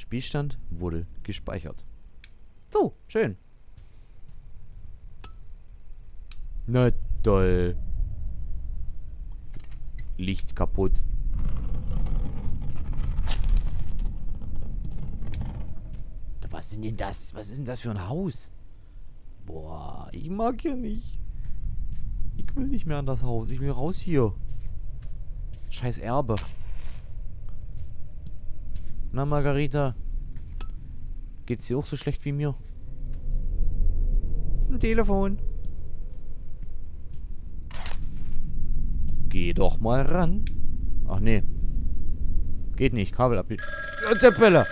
Spielstand wurde gespeichert. So, schön. Na toll. Licht kaputt. Was sind denn das? Was ist denn das für ein Haus? Boah, ich mag hier nicht. Ich will nicht mehr an das Haus. Ich will raus hier. Scheiß Erbe. Na, Margarita. Geht's dir auch so schlecht wie mir? Ein Telefon. Geh doch mal ran. Ach nee. Geht nicht. Kabel ab. Zeppelle.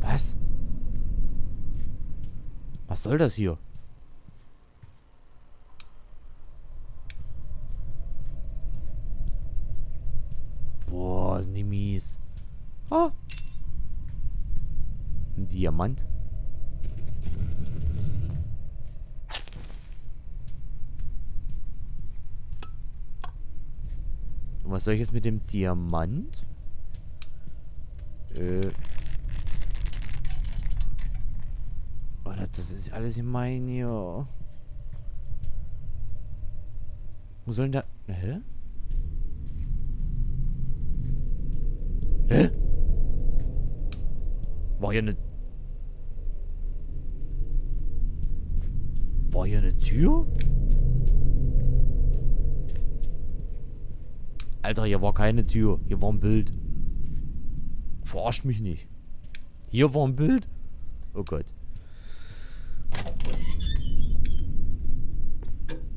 Was? Was soll das hier? Boah, sind die mies. Ah. Ein Diamant. Und was soll ich jetzt mit dem Diamant? Äh. Oh, das ist alles in mein hier. Wo soll denn da... Hä? Hä? War hier eine... War hier eine Tür? Alter, hier war keine Tür. Hier war ein Bild. Verarscht mich nicht. Hier war ein Bild. Oh Gott.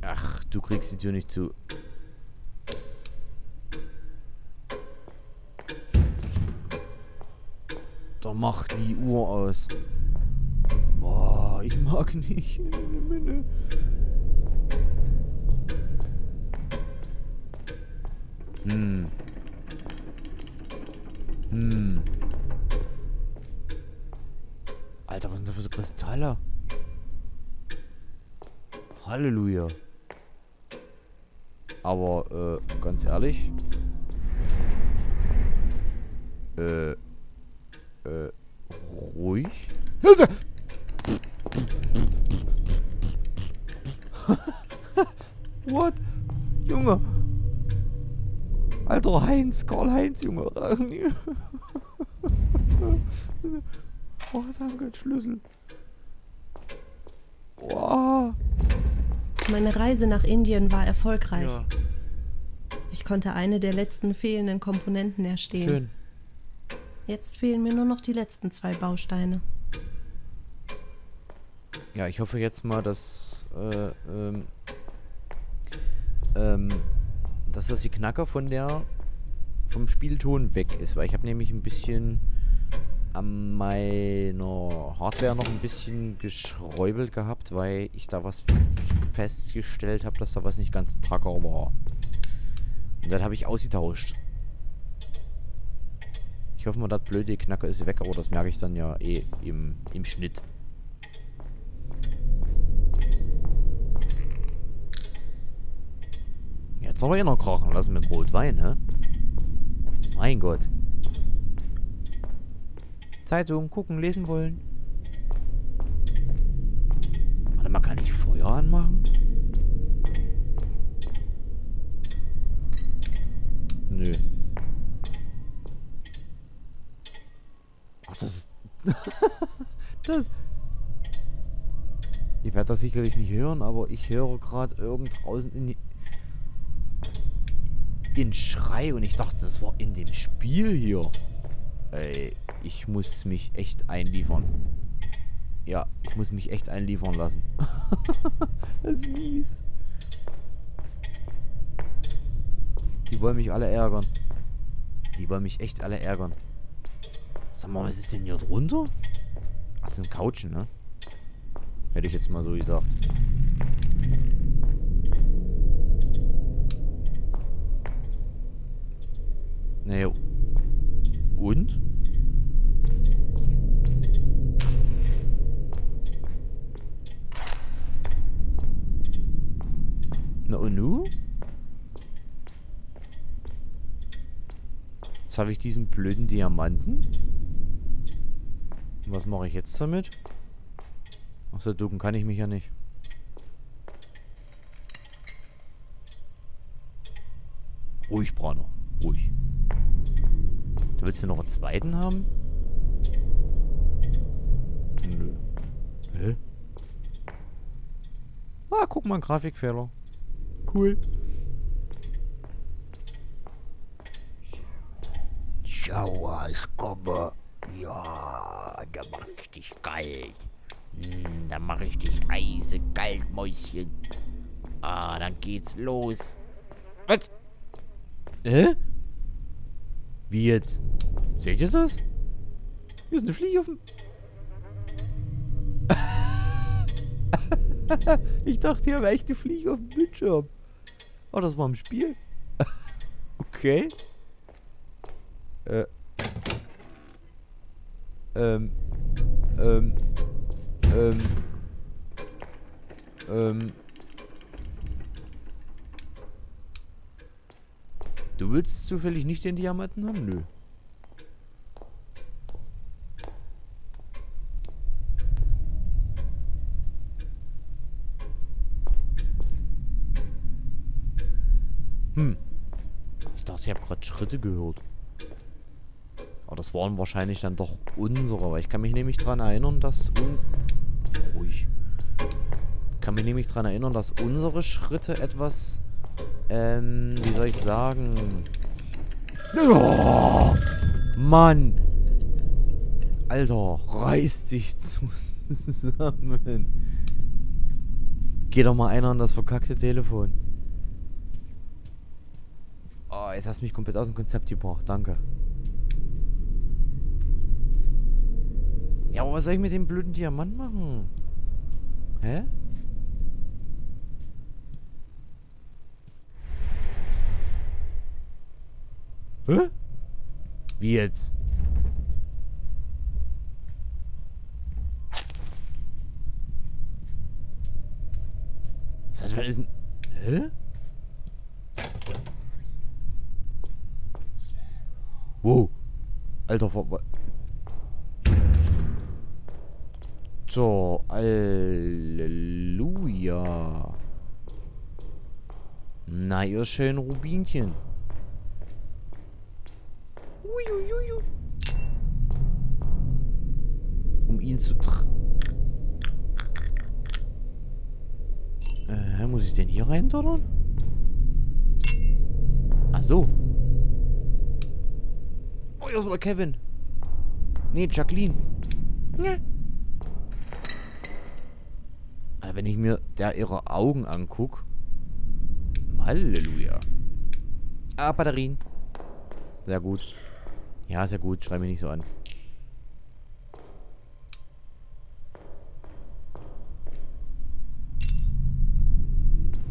Ach, du kriegst die Tür nicht zu. Da macht die Uhr aus. Boah, ich mag nicht. Hm. Hm. Alter, was sind das für so Kristalle? Halleluja. Aber, äh, ganz ehrlich. Äh, äh, ruhig. What? Junge. Alter Heinz, Karl-Heinz, Junge. oh, danke, Schlüssel. Wow. Meine Reise nach Indien war erfolgreich. Ja. Ich konnte eine der letzten fehlenden Komponenten erstehen. Schön. Jetzt fehlen mir nur noch die letzten zwei Bausteine. Ja, ich hoffe jetzt mal, dass äh, ähm, ähm, dass das die Knacker von der vom Spielton weg ist, weil ich habe nämlich ein bisschen an meiner Hardware noch ein bisschen geschräubelt gehabt, weil ich da was festgestellt habe, dass da was nicht ganz tacker war. Und dann habe ich ausgetauscht. Ich hoffe mal, das blöde Knacker ist weg, aber das merke ich dann ja eh im, im Schnitt. Jetzt aber einer krachen lassen mit Rotwein, hä? Mein Gott. Zeitung gucken, lesen wollen. Warte mal, kann ich Feuer anmachen? Nö. Ach, das ist... das... Ich werde das sicherlich nicht hören, aber ich höre gerade irgend draußen in die in Schrei und ich dachte, das war in dem Spiel hier. Ey, ich muss mich echt einliefern. Ja, ich muss mich echt einliefern lassen. das ist mies. Die wollen mich alle ärgern. Die wollen mich echt alle ärgern. Sag mal, was ist denn hier drunter? Ach, das sind Couchen, ne? Hätte ich jetzt mal so gesagt. Naja. Und? Na und nu? Jetzt habe ich diesen blöden Diamanten. Was mache ich jetzt damit? Ach so, ducken kann ich mich ja nicht. Ruhig, Brano. Ruhig. Willst du noch einen zweiten haben? Nö. Hä? Ah, guck mal, ein Grafikfehler. Cool. Schau, ich komme. Ja, da mach ich dich kalt. Hm, da mach ich dich eisekalt, Mäuschen. Ah, dann geht's los. Was? Hä? Wie jetzt? Seht ihr das? Hier ist eine Fliege auf dem... ich dachte, hier wäre echt eine Fliege auf dem Bildschirm. Oh, das war im Spiel. okay. Äh. Ähm. Ähm. Ähm. Ähm. Du willst zufällig nicht den Diamanten haben? Nö. Hm. Ich dachte, ich habe gerade Schritte gehört. Aber das waren wahrscheinlich dann doch unsere. Weil ich kann mich nämlich daran erinnern, dass... Ruhig. Ich kann mich nämlich daran erinnern, dass unsere Schritte etwas ähm, wie soll ich sagen? Oh, Mann! Alter, reiß dich zusammen. Geh doch mal einer an das verkackte Telefon. Jetzt hast du mich komplett aus dem Konzept gebracht. Danke. Ja, aber was soll ich mit dem blöden Diamant machen? Hä? Hä? Wie jetzt? Seit wann ist denn... Hä? Wow. Alter, Ver So, Halleluja. Na, ihr schönen Rubinchen. Uiuiui. Um ihn zu tr... Äh, muss ich den hier rein donnern? Ach so. Oh, das war Kevin. Nee, Jacqueline. Ja. Wenn ich mir der ihre Augen angucke. Halleluja. Ah, Batterien. Sehr gut. Ja, ja gut. Schrei mich nicht so an.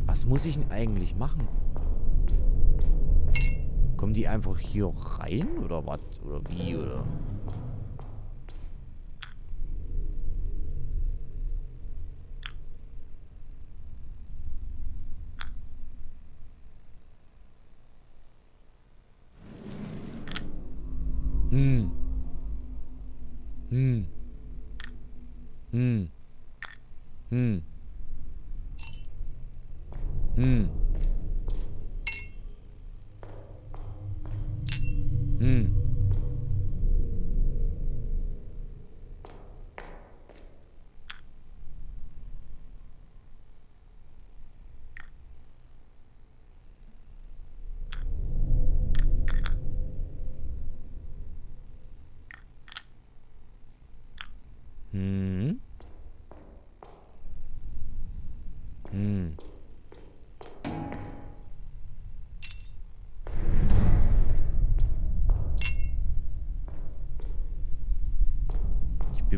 Was muss ich denn eigentlich machen? Kommen die einfach hier rein? Oder was? Oder wie? Oder...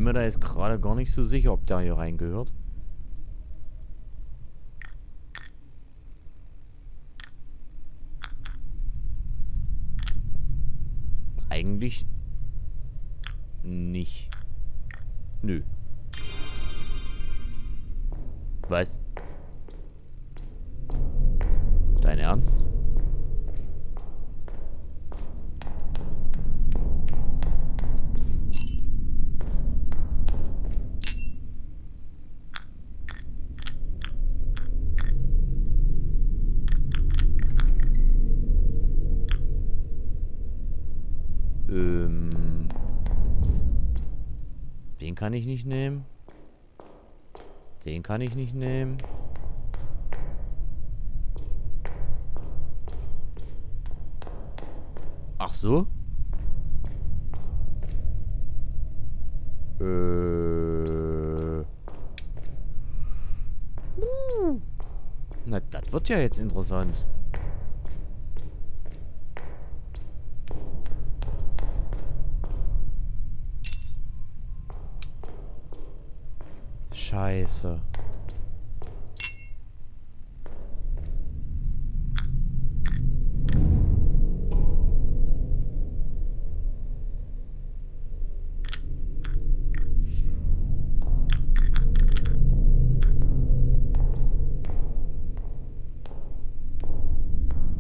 mir da jetzt gerade gar nicht so sicher, ob der hier reingehört. Eigentlich nicht. Nö. Was? Dein Ernst? Kann ich nicht nehmen. Den kann ich nicht nehmen. Ach so? Äh. Na, das wird ja jetzt interessant. Scheiße.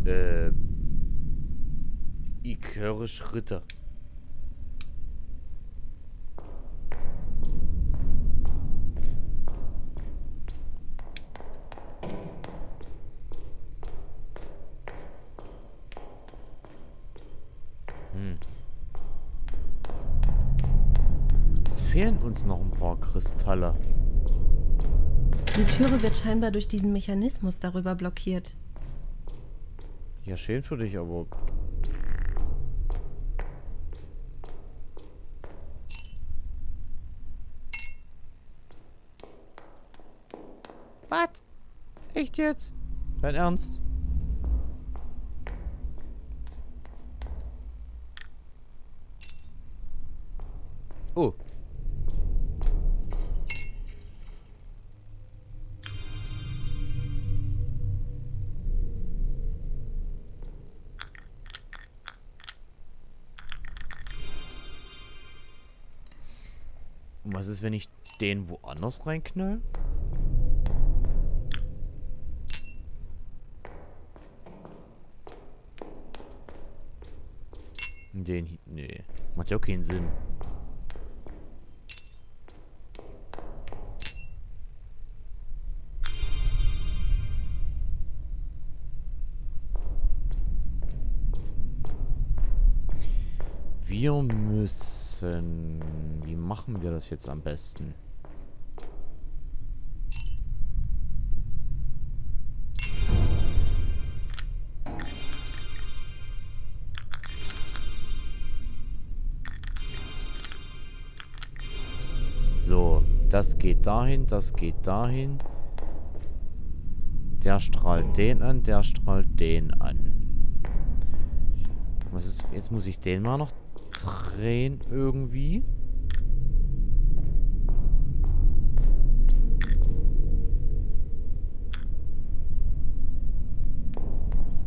Äh. Ich höre Schritte. Uns noch ein paar Kristalle. Die Türe wird scheinbar durch diesen Mechanismus darüber blockiert. Ja, schön für dich, aber... Was? Echt jetzt? Dein Ernst? Was ist, wenn ich den woanders reinknall? Den... Nee. Macht ja auch keinen Sinn. Wir müssen... Machen wir das jetzt am besten? So, das geht dahin, das geht dahin. Der strahlt den an, der strahlt den an. Was ist, jetzt muss ich den mal noch drehen irgendwie.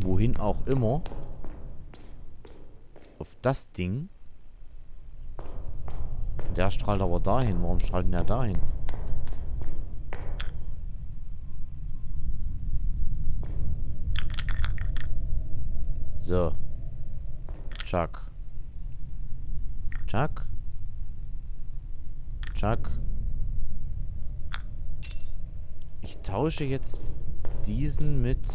Wohin auch immer. Auf das Ding. Der strahlt aber dahin. Warum strahlt denn der dahin? So. Chuck. Chuck. Chuck. Ich tausche jetzt diesen mit...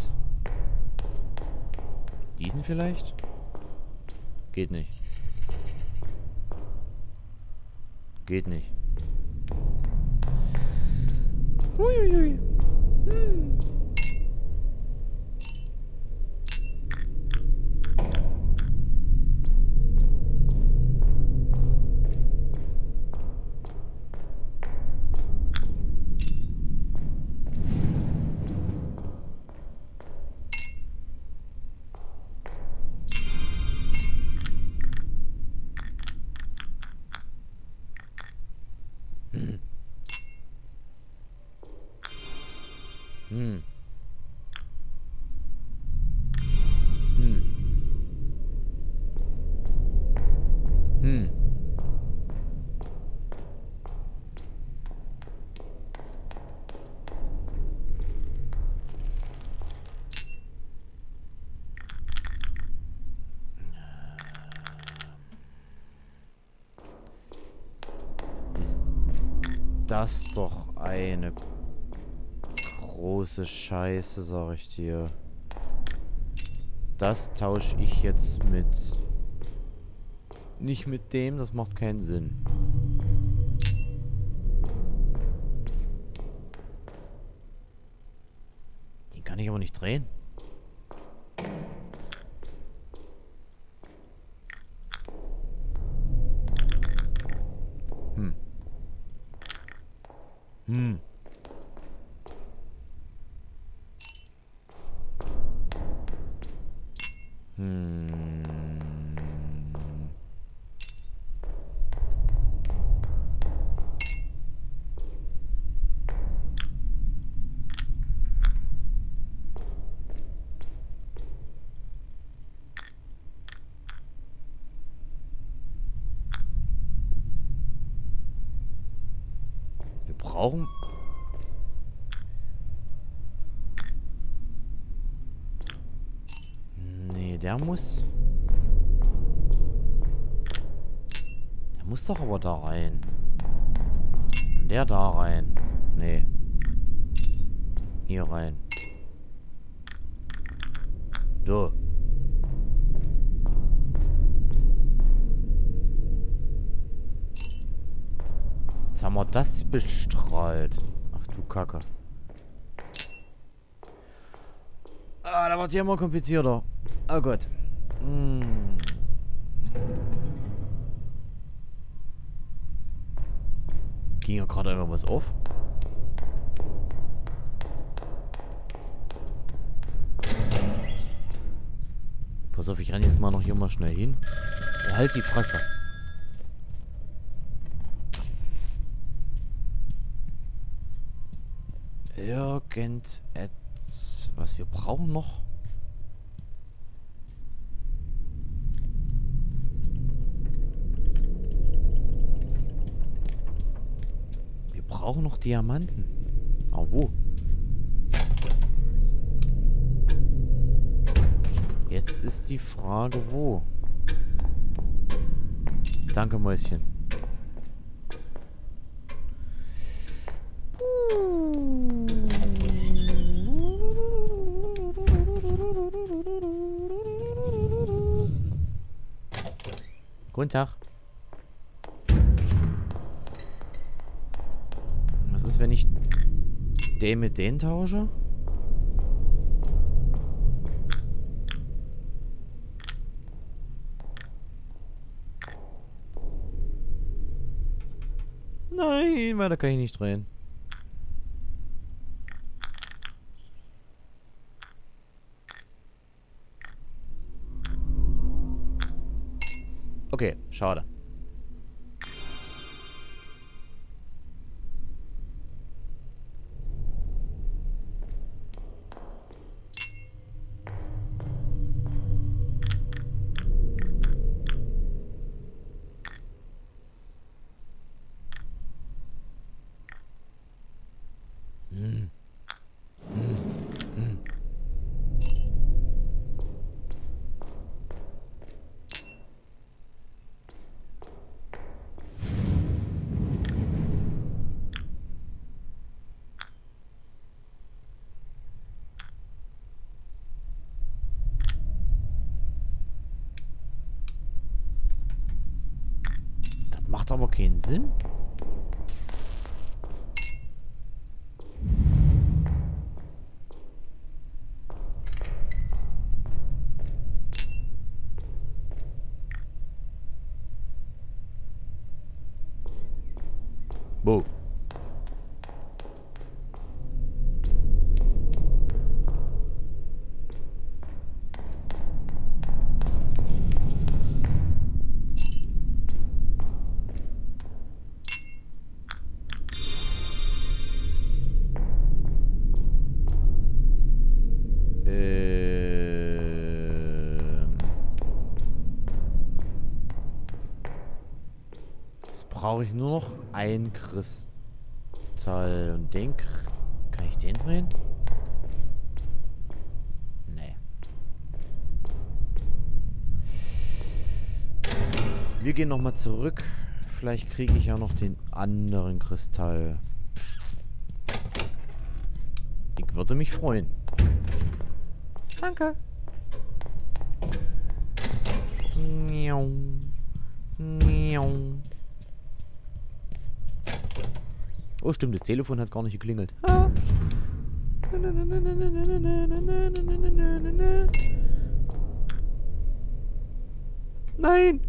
Diesen vielleicht? Geht nicht. Geht nicht. Uiuiui. Hm. Das doch eine große Scheiße, sag ich dir. Das tausche ich jetzt mit... Nicht mit dem, das macht keinen Sinn. Den kann ich aber nicht drehen. Hm. brauchen... Nee, der muss... Der muss doch aber da rein. Und der da rein. Nee. Hier rein. So. haben wir das bestrahlt? Ach du Kacke. Ah, da wird hier immer komplizierter. Oh Gott. Hm. Ging ja gerade einfach was auf. Pass auf, ich renne jetzt mal noch hier mal schnell hin. Halt die Fresse. irgendetwas. Was wir brauchen noch? Brauchen noch Diamanten. Aber wo? Jetzt ist die Frage, wo? Danke, Mäuschen. Guten Tag. Den mit den tausche? Nein, weiter kann ich nicht drehen. Okay, schade. Macht aber keinen Sinn. Brauche ich nur noch ein Kristall. Und den... Kann ich den drehen? Nee. Wir gehen nochmal zurück. Vielleicht kriege ich ja noch den anderen Kristall. Ich würde mich freuen. Danke. Miau. Miau. Oh, stimmt, das Telefon hat gar nicht geklingelt. Ah. Nein!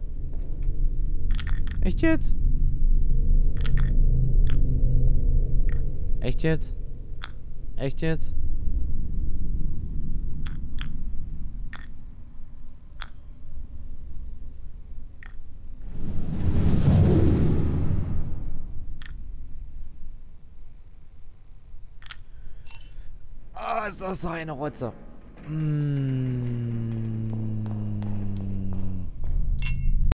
Echt jetzt? Echt jetzt? Echt jetzt? ist das eine Rotze. Mmh. Hm.